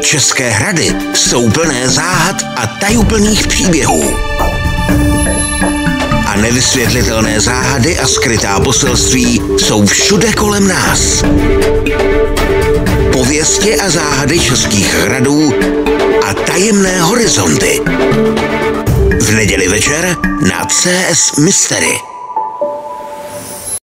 České hrady jsou plné záhad a tajuplných příběhů. A nevysvětlitelné záhady a skrytá poselství jsou všude kolem nás. Pověstě a záhady českých hradů a tajemné horizonty. V neděli večer na CS Mystery.